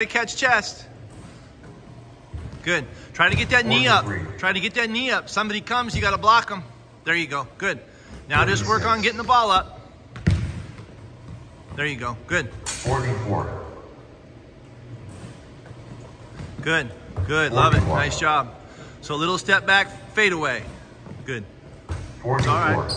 to catch chest. Good. Try to get that knee up. Try to get that knee up. Somebody comes, you got to block them. There you go. Good. Now just work on getting the ball up. There you go. Good. 44. Good. Good. Love it. Nice job. So a little step back, fade away. Good. 44. All right.